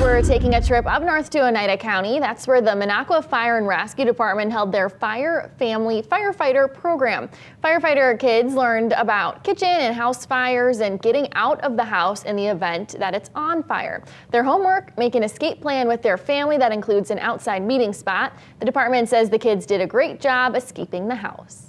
We're taking a trip up north to Oneida County. That's where the Minocqua Fire and Rescue Department held their Fire Family Firefighter program. Firefighter kids learned about kitchen and house fires and getting out of the house in the event that it's on fire. Their homework, make an escape plan with their family that includes an outside meeting spot. The department says the kids did a great job escaping the house.